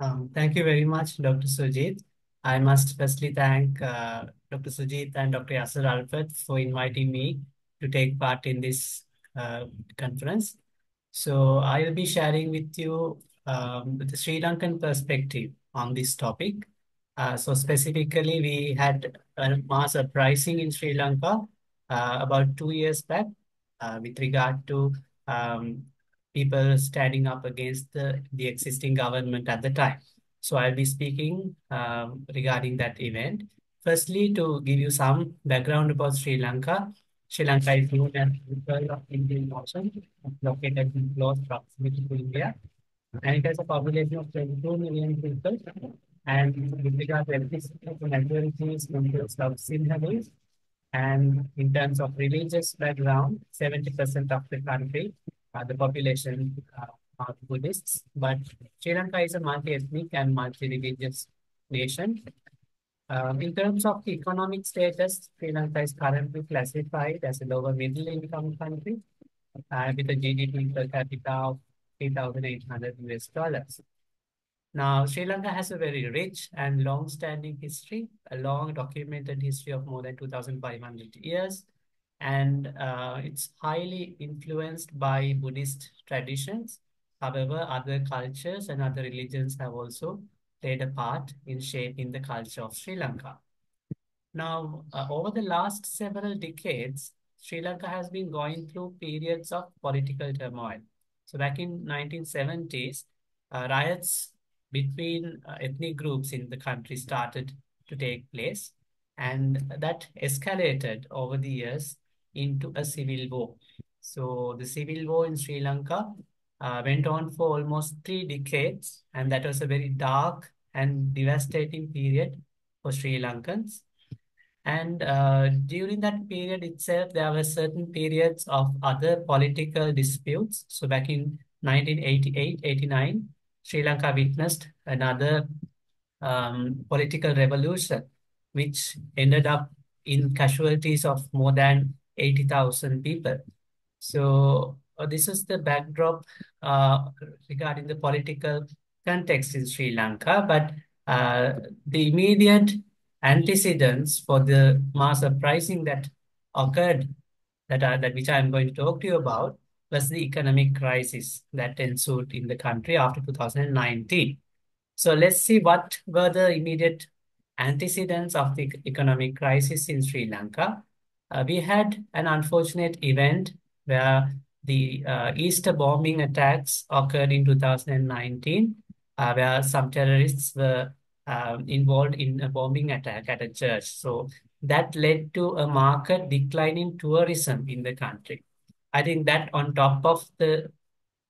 Um, thank you very much, Dr. Sujit. I must firstly thank uh, Dr. Sujit and Dr. Yasir Arafat for inviting me to take part in this uh, conference. So I will be sharing with you um, the Sri Lankan perspective on this topic. Uh, so specifically, we had a mass uprising in Sri Lanka uh, about two years back uh, with regard to um, people standing up against the, the existing government at the time. So I'll be speaking um, regarding that event. Firstly, to give you some background about Sri Lanka. Sri Lanka is known as the of Indian Ocean, located in close proximity to India. And it has a population of 22 million people. And with regard to ethnicity, is composed of Sinhalese. And in terms of religious background, 70% of the country uh, the population uh, are Buddhists, but Sri Lanka is a multi-ethnic and multi-religious nation. Um, in terms of economic status, Sri Lanka is currently classified as a lower middle income country uh, with a GDP per capita of 3,800 US dollars. Now, Sri Lanka has a very rich and long-standing history, a long documented history of more than 2,500 years, and uh, it's highly influenced by Buddhist traditions. However, other cultures and other religions have also played a part in shaping the culture of Sri Lanka. Now, uh, over the last several decades, Sri Lanka has been going through periods of political turmoil. So back in 1970s, uh, riots between uh, ethnic groups in the country started to take place, and that escalated over the years into a civil war. So the civil war in Sri Lanka uh, went on for almost three decades, and that was a very dark and devastating period for Sri Lankans. And uh, during that period itself, there were certain periods of other political disputes. So back in 1988, 89, Sri Lanka witnessed another um, political revolution, which ended up in casualties of more than 80,000 people. So uh, this is the backdrop uh, regarding the political context in Sri Lanka, but uh, the immediate antecedents for the mass uprising that occurred, that, are, that which I am going to talk to you about, was the economic crisis that ensued in the country after 2019. So let's see what were the immediate antecedents of the economic crisis in Sri Lanka uh, we had an unfortunate event where the uh, Easter bombing attacks occurred in 2019, uh, where some terrorists were um, involved in a bombing attack at a church. So that led to a marked decline in tourism in the country. I think that on top of the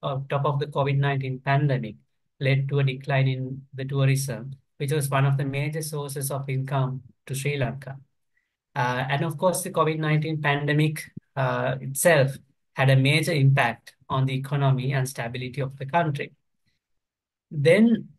uh, top of the COVID-19 pandemic led to a decline in the tourism, which was one of the major sources of income to Sri Lanka. Uh, and of course, the COVID-19 pandemic uh, itself had a major impact on the economy and stability of the country. Then,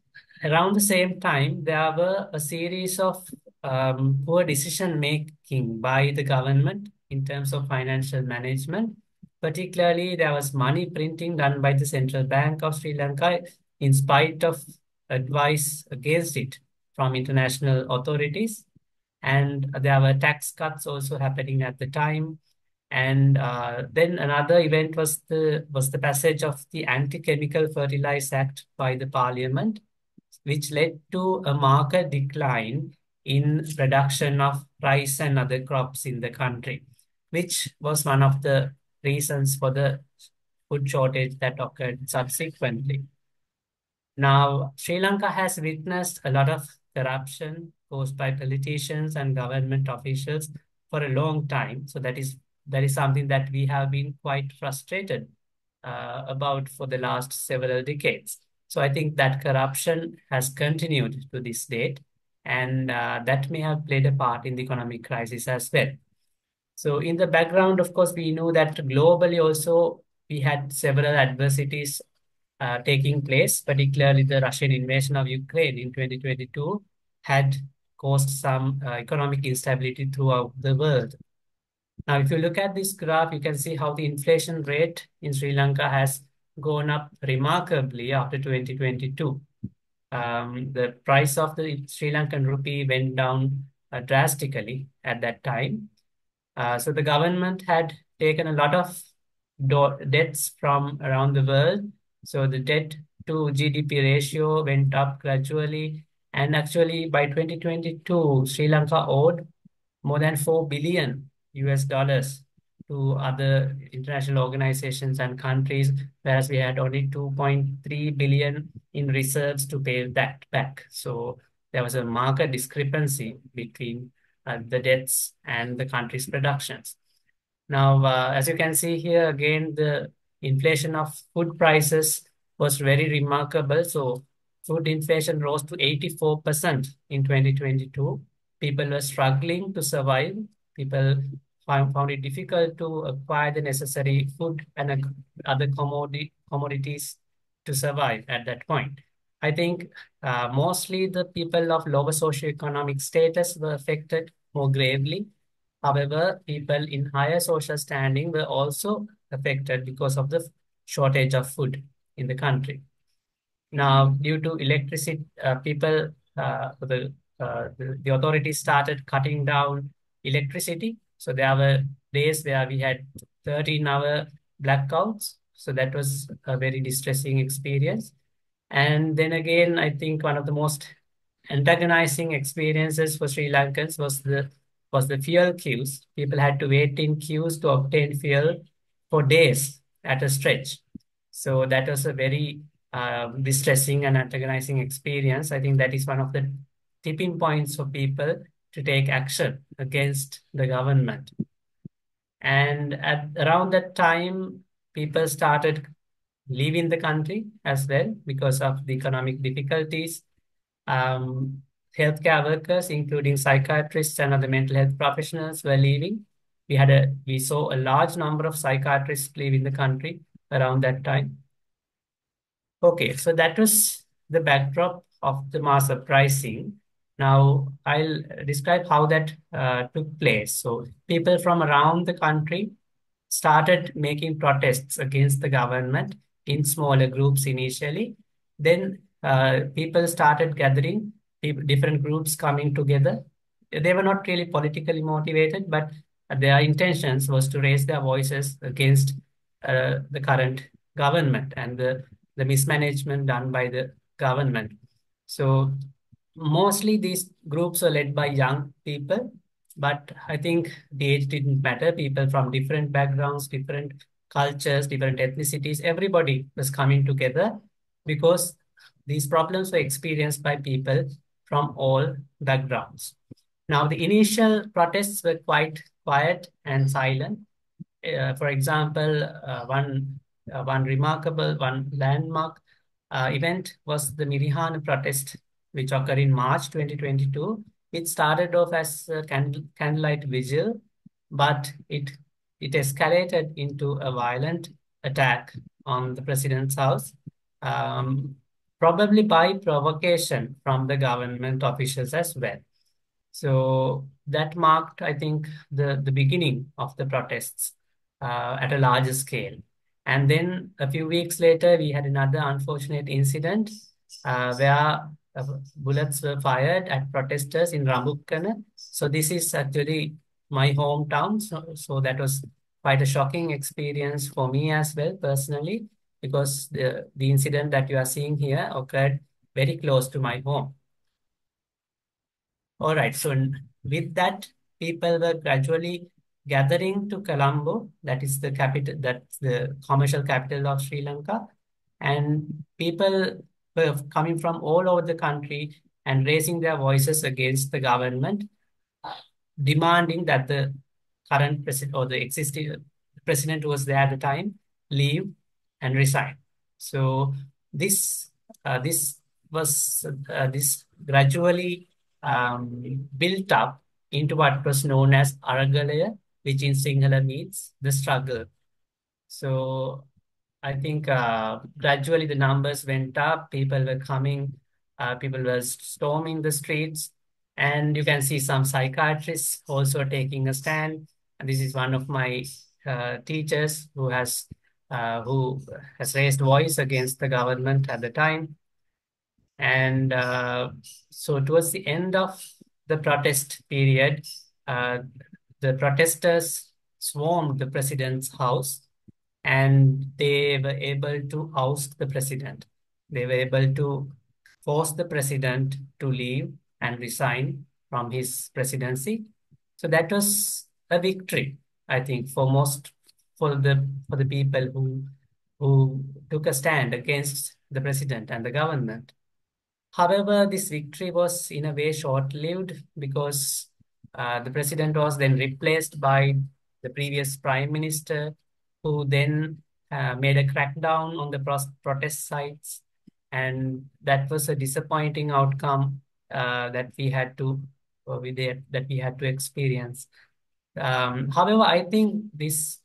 around the same time, there were a series of um, poor decision making by the government in terms of financial management. Particularly, there was money printing done by the Central Bank of Sri Lanka in spite of advice against it from international authorities and there were tax cuts also happening at the time. And uh, then another event was the was the passage of the Anti-Chemical Fertilizer Act by the Parliament, which led to a marked decline in production of rice and other crops in the country, which was one of the reasons for the food shortage that occurred subsequently. Now, Sri Lanka has witnessed a lot of corruption caused by politicians and government officials for a long time. So that is that is something that we have been quite frustrated uh, about for the last several decades. So I think that corruption has continued to this date, and uh, that may have played a part in the economic crisis as well. So in the background, of course, we know that globally also we had several adversities uh, taking place, particularly the Russian invasion of Ukraine in 2022 had caused some uh, economic instability throughout the world. Now, if you look at this graph, you can see how the inflation rate in Sri Lanka has gone up remarkably after 2022. um, the price of the Sri Lankan rupee went down uh, drastically at that time. Uh, so the government had taken a lot of debts from around the world. So the debt to GDP ratio went up gradually. And actually, by 2022, Sri Lanka owed more than 4 billion US dollars to other international organizations and countries, whereas we had only 2.3 billion in reserves to pay that back. So there was a market discrepancy between uh, the debts and the country's productions. Now, uh, as you can see here, again, the inflation of food prices was very remarkable. So food inflation rose to 84% in 2022. People were struggling to survive. People found, found it difficult to acquire the necessary food and other commodity, commodities to survive at that point. I think uh, mostly the people of lower socioeconomic status were affected more gravely. However, people in higher social standing were also affected because of the shortage of food in the country. Now, due to electricity, uh, people, uh, the, uh, the, the authorities started cutting down electricity. So there were days where we had 13 hour blackouts. So that was a very distressing experience. And then again, I think one of the most antagonizing experiences for Sri Lankans was the was the fuel queues. People had to wait in queues to obtain fuel for days at a stretch. So that was a very uh, distressing and antagonizing experience. I think that is one of the tipping points for people to take action against the government. And at around that time, people started leaving the country as well because of the economic difficulties. Um, healthcare workers, including psychiatrists and other mental health professionals, were leaving. We had a we saw a large number of psychiatrists leaving the country around that time. Okay, so that was the backdrop of the mass uprising. Now I'll describe how that uh, took place. So people from around the country started making protests against the government in smaller groups initially. Then uh, people started gathering, different groups coming together. They were not really politically motivated, but their intentions was to raise their voices against uh, the current government and the the mismanagement done by the government. So mostly these groups are led by young people, but I think the age didn't matter. People from different backgrounds, different cultures, different ethnicities, everybody was coming together because these problems were experienced by people from all backgrounds. Now, the initial protests were quite quiet and silent. Uh, for example, uh, one uh, one remarkable, one landmark uh, event was the Mirihana protest, which occurred in March 2022. It started off as a candle, candlelight vigil, but it it escalated into a violent attack on the president's house, um, probably by provocation from the government officials as well. So that marked, I think, the, the beginning of the protests uh, at a larger scale. And then a few weeks later, we had another unfortunate incident uh, where uh, bullets were fired at protesters in Rambukkana. So this is actually my hometown. So, so that was quite a shocking experience for me as well, personally, because the, the incident that you are seeing here occurred very close to my home. All right, so with that, people were gradually gathering to Colombo, that is the capital, that's the commercial capital of Sri Lanka. And people were coming from all over the country and raising their voices against the government, demanding that the current president or the existing president who was there at the time leave and resign. So this uh, this was uh, this gradually um, built up into what was known as Aragalaya, which in Sinhala means the struggle. So I think uh, gradually the numbers went up. People were coming, uh, people were storming the streets, and you can see some psychiatrists also taking a stand. And this is one of my uh, teachers who has uh, who has raised voice against the government at the time. And uh, so towards the end of the protest period, uh, the protesters swarmed the president's house and they were able to oust the president. They were able to force the president to leave and resign from his presidency. So that was a victory, I think, for most for the for the people who who took a stand against the president and the government. However, this victory was in a way short-lived because uh, the president was then replaced by the previous prime minister, who then uh, made a crackdown on the pro protest sites, and that was a disappointing outcome uh, that we had to uh, we did, that we had to experience. Um, however, I think this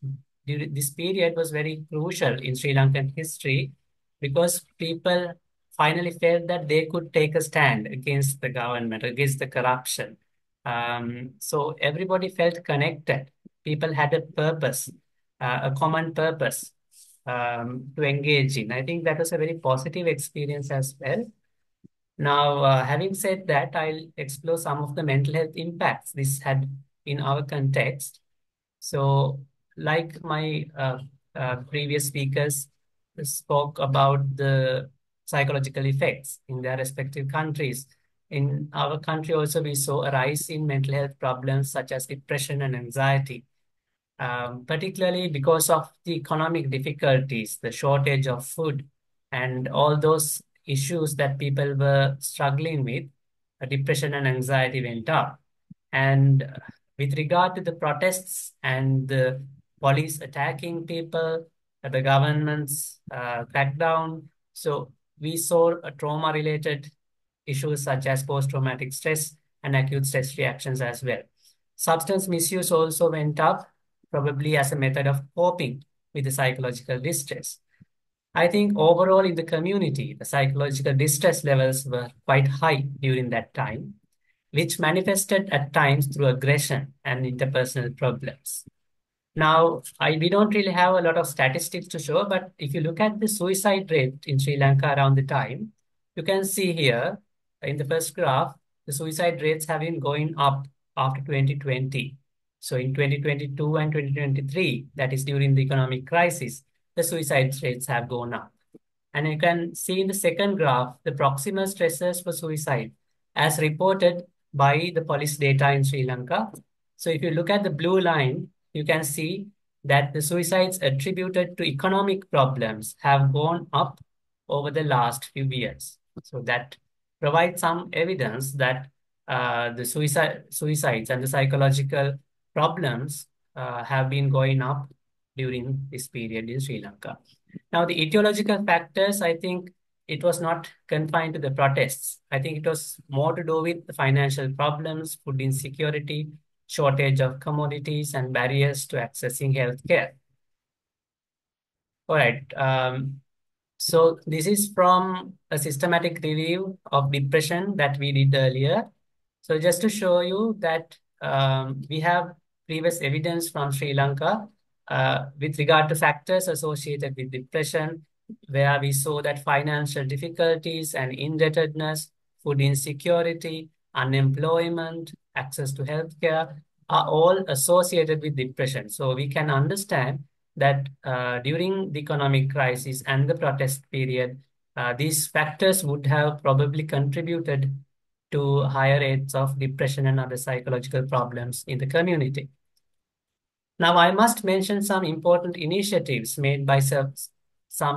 this period was very crucial in Sri Lankan history because people finally felt that they could take a stand against the government, against the corruption. Um, so everybody felt connected. People had a purpose, uh, a common purpose um, to engage in. I think that was a very positive experience as well. Now, uh, having said that, I'll explore some of the mental health impacts this had in our context. So, like my uh, uh, previous speakers spoke about the psychological effects in their respective countries. In our country also, we saw a rise in mental health problems such as depression and anxiety, um, particularly because of the economic difficulties, the shortage of food, and all those issues that people were struggling with, depression and anxiety went up. And with regard to the protests and the police attacking people, the government's uh, crackdown, so we saw a trauma-related issues such as post-traumatic stress and acute stress reactions as well. Substance misuse also went up, probably as a method of coping with the psychological distress. I think overall in the community, the psychological distress levels were quite high during that time, which manifested at times through aggression and interpersonal problems. Now, I, we don't really have a lot of statistics to show, but if you look at the suicide rate in Sri Lanka around the time, you can see here in the first graph, the suicide rates have been going up after 2020. So in 2022 and 2023, that is during the economic crisis, the suicide rates have gone up. And you can see in the second graph, the proximal stressors for suicide as reported by the police data in Sri Lanka. So if you look at the blue line, you can see that the suicides attributed to economic problems have gone up over the last few years. So that provides some evidence that uh, the suicide, suicides and the psychological problems uh, have been going up during this period in Sri Lanka. Now, the etiological factors, I think it was not confined to the protests. I think it was more to do with the financial problems, food insecurity, shortage of commodities, and barriers to accessing healthcare. All right. Um, so this is from a systematic review of depression that we did earlier. So just to show you that um, we have previous evidence from Sri Lanka uh, with regard to factors associated with depression, where we saw that financial difficulties and indebtedness, food insecurity, unemployment, access to healthcare are all associated with depression. So we can understand that uh, during the economic crisis and the protest period, uh, these factors would have probably contributed to higher rates of depression and other psychological problems in the community. Now, I must mention some important initiatives made by some,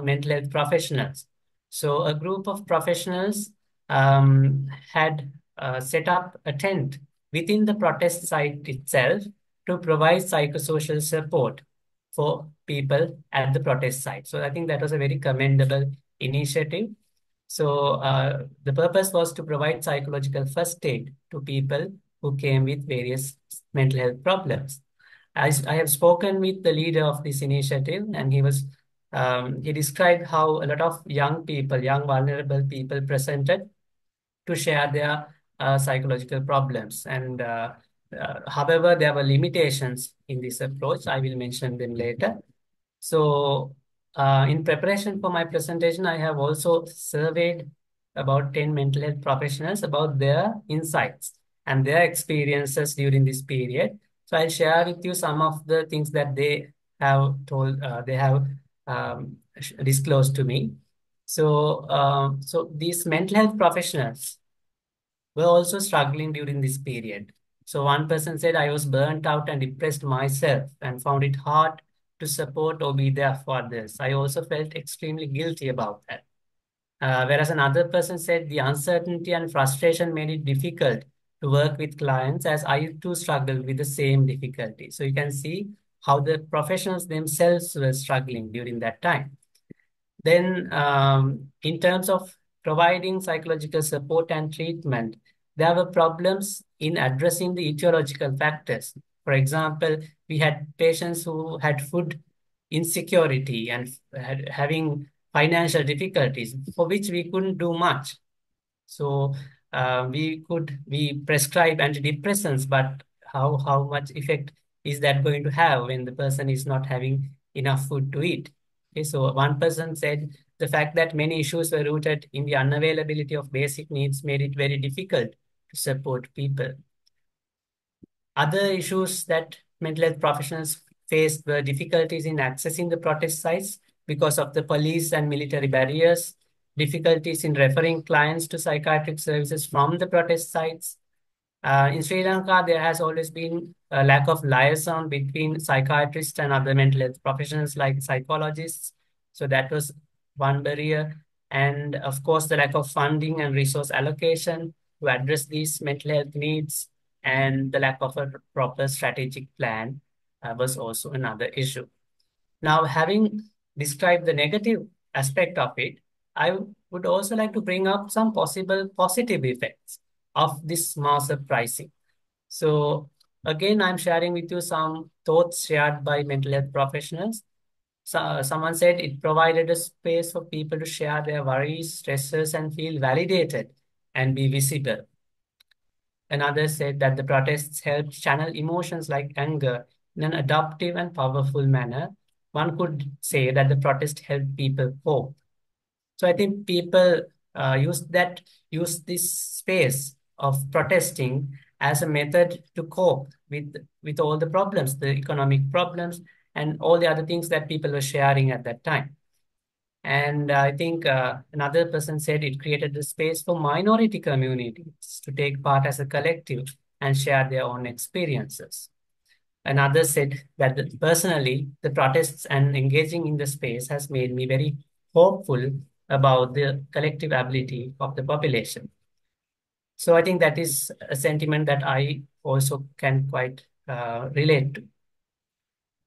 mental health professionals. So a group of professionals um, had uh, set up a tent within the protest site itself to provide psychosocial support for people at the protest site. So I think that was a very commendable initiative. So uh, the purpose was to provide psychological first aid to people who came with various mental health problems. I, I have spoken with the leader of this initiative and he was um, he described how a lot of young people, young vulnerable people presented to share their uh, psychological problems. And uh, uh, however, there were limitations in this approach. I will mention them later. So uh, in preparation for my presentation, I have also surveyed about 10 mental health professionals about their insights and their experiences during this period. So I'll share with you some of the things that they have told, uh, they have um, disclosed to me. So, um, so these mental health professionals were also struggling during this period. So one person said, I was burnt out and depressed myself and found it hard to support or be there for others. I also felt extremely guilty about that. Uh, whereas another person said the uncertainty and frustration made it difficult to work with clients as I too struggled with the same difficulty. So you can see how the professionals themselves were struggling during that time. Then um, in terms of providing psychological support and treatment, there were problems in addressing the etiological factors. For example, we had patients who had food insecurity and had, having financial difficulties for which we couldn't do much. So uh, we could we prescribe antidepressants, but how how much effect is that going to have when the person is not having enough food to eat? Okay, so one person said the fact that many issues were rooted in the unavailability of basic needs made it very difficult to support people. Other issues that mental health professionals faced were difficulties in accessing the protest sites because of the police and military barriers, difficulties in referring clients to psychiatric services from the protest sites. Uh, in Sri Lanka, there has always been a lack of liaison between psychiatrists and other mental health professionals like psychologists. So that was one barrier. And of course, the lack of funding and resource allocation to address these mental health needs and the lack of a proper strategic plan uh, was also another issue. Now, having described the negative aspect of it, I would also like to bring up some possible positive effects of this mass uprising. So again, I'm sharing with you some thoughts shared by mental health professionals. So, someone said it provided a space for people to share their worries, stresses, and feel validated and be visible. Another said that the protests helped channel emotions like anger in an adaptive and powerful manner. One could say that the protest helped people cope. So I think people uh, use that use this space of protesting as a method to cope with with all the problems, the economic problems, and all the other things that people were sharing at that time. And I think uh, another person said it created the space for minority communities to take part as a collective and share their own experiences. Another said that personally, the protests and engaging in the space has made me very hopeful about the collective ability of the population. So I think that is a sentiment that I also can quite uh, relate to.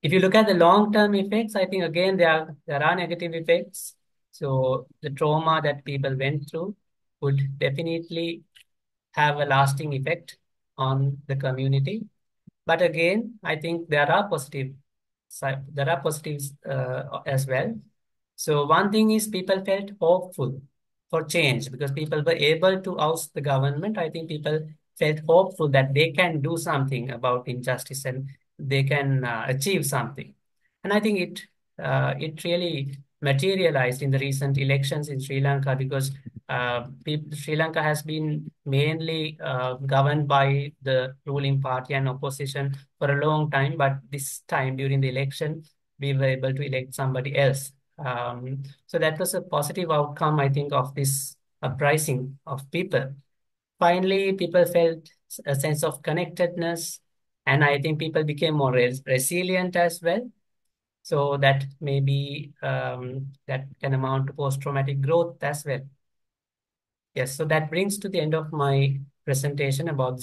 If you look at the long-term effects, I think again there are there are negative effects. So the trauma that people went through would definitely have a lasting effect on the community. But again, I think there are positive there are positives uh, as well. So one thing is people felt hopeful for change because people were able to oust the government. I think people felt hopeful that they can do something about injustice and they can uh, achieve something. And I think it uh, it really materialized in the recent elections in Sri Lanka because uh, Sri Lanka has been mainly uh, governed by the ruling party and opposition for a long time. But this time during the election, we were able to elect somebody else. Um, so that was a positive outcome, I think, of this uprising of people. Finally, people felt a sense of connectedness, and I think people became more res resilient as well. So that maybe um, that can amount to post-traumatic growth as well. Yes, so that brings to the end of my presentation about the